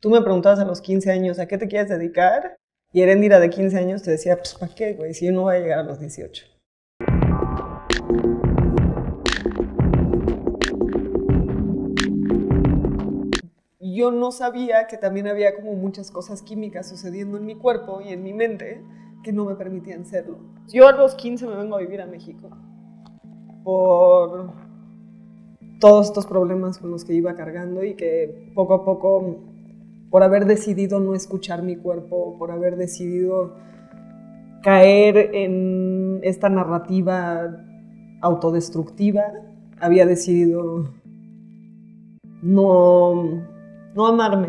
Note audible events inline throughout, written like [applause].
Tú me preguntabas a los 15 años, ¿a qué te quieres dedicar? Y Erendira de 15 años te decía, pues, ¿para qué, güey? Si yo no voy a llegar a los 18. Yo no sabía que también había como muchas cosas químicas sucediendo en mi cuerpo y en mi mente que no me permitían serlo. Yo a los 15 me vengo a vivir a México por todos estos problemas con los que iba cargando y que poco a poco, por haber decidido no escuchar mi cuerpo, por haber decidido caer en esta narrativa autodestructiva, había decidido no, no amarme,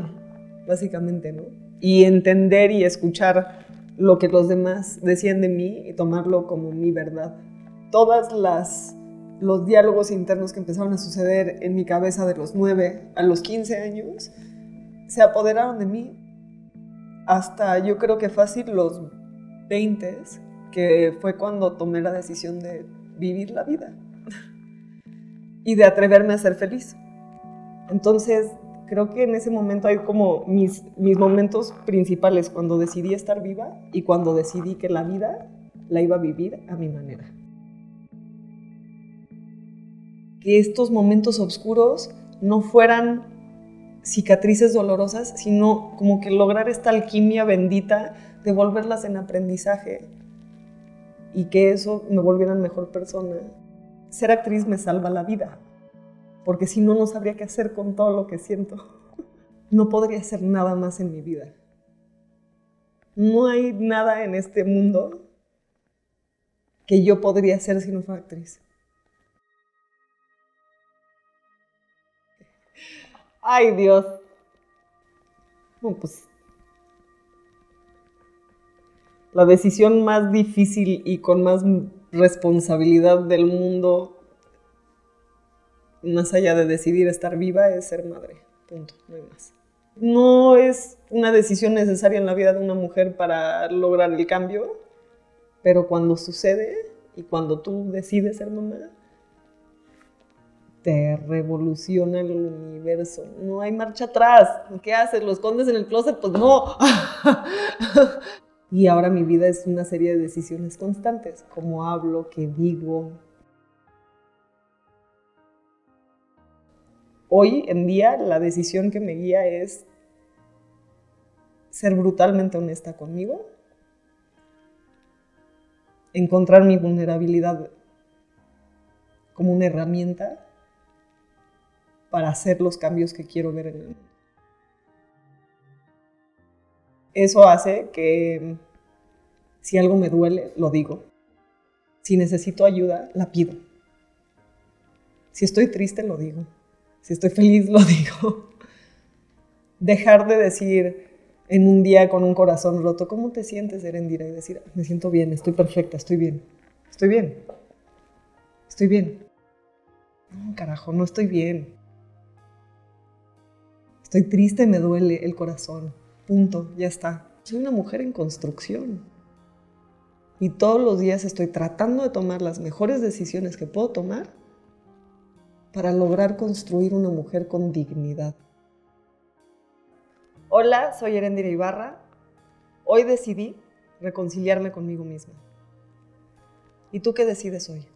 básicamente, ¿no? Y entender y escuchar lo que los demás decían de mí y tomarlo como mi verdad. Todas las los diálogos internos que empezaron a suceder en mi cabeza de los 9 a los 15 años se apoderaron de mí hasta yo creo que fácil los 20, que fue cuando tomé la decisión de vivir la vida [laughs] y de atreverme a ser feliz. Entonces, creo que en ese momento hay como mis, mis momentos principales cuando decidí estar viva y cuando decidí que la vida la iba a vivir a mi manera que estos momentos oscuros no fueran cicatrices dolorosas, sino como que lograr esta alquimia bendita de volverlas en aprendizaje y que eso me volviera mejor persona. Ser actriz me salva la vida, porque si no, no sabría qué hacer con todo lo que siento. [laughs] No podría hacer nada más en mi vida. No hay nada en este mundo que yo podría hacer si no fuera actriz. Ay, Dios. Bueno, pues la decisión más difícil y con más responsabilidad del mundo, más allá de decidir estar viva, es ser madre. Punto, no hay más. No es una decisión necesaria en la vida de una mujer para lograr el cambio, pero cuando sucede y cuando tú decides ser mamá, te revoluciona el universo. No hay marcha atrás. ¿Qué haces? ¿Los escondes en el closet? Pues no. [laughs] y ahora mi vida es una serie de decisiones constantes. Cómo hablo, qué digo. Hoy en día la decisión que me guía es ser brutalmente honesta conmigo, encontrar mi vulnerabilidad como una herramienta para hacer los cambios que quiero ver en el mundo. Eso hace que si algo me duele, lo digo. Si necesito ayuda, la pido. Si estoy triste, lo digo. Si estoy feliz, lo [laughs] digo. Dejar de decir en un día con un corazón roto, ¿cómo te sientes, Erendira? Y decir, me siento bien, estoy perfecta, estoy bien. Estoy bien. Estoy bien. No, carajo, no estoy bien. Estoy triste, me duele el corazón. Punto, ya está. Soy una mujer en construcción. Y todos los días estoy tratando de tomar las mejores decisiones que puedo tomar para lograr construir una mujer con dignidad. Hola, soy Erendira Ibarra. Hoy decidí reconciliarme conmigo misma. ¿Y tú qué decides hoy?